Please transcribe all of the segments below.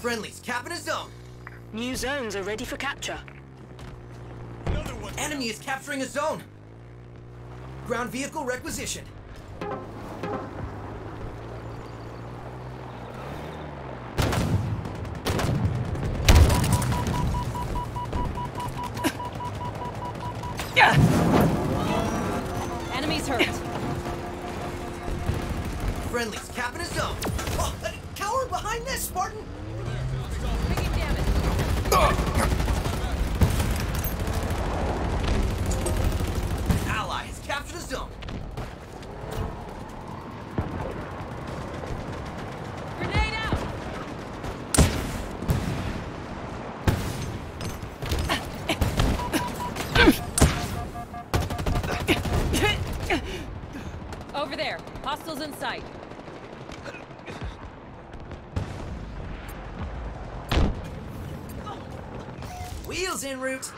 Friendlies capping a zone. New zones are ready for capture. Another one! Enemy is capturing a zone. Ground vehicle requisitioned. Enemies hurt. Friendlies capping a zone. Oh, uh, cower behind this, Spartan! Over there, hostiles in sight. Wheels en route.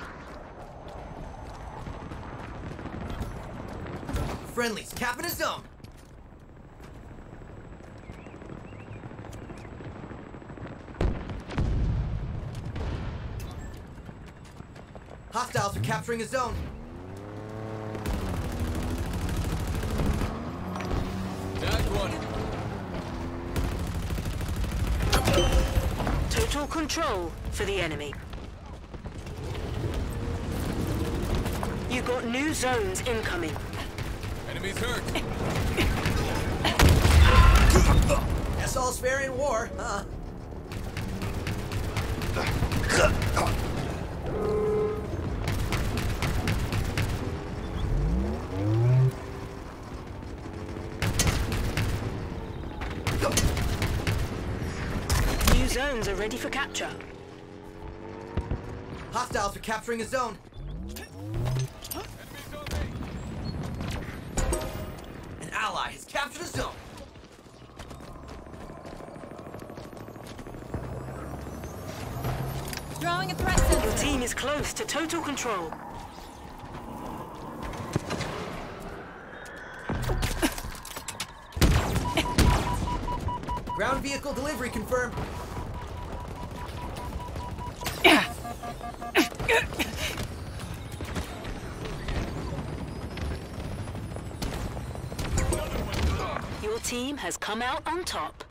Friendlies capping a zone. Hostiles are capturing a zone. Total control for the enemy. You got new zones incoming. Enemies hurt. That's all's fair in war, huh? New zones are ready for capture. Hostiles are capturing a zone. Ally has captured a zone. Drawing a threat Your team is close to total control. Ground vehicle delivery confirmed. Your team has come out on top.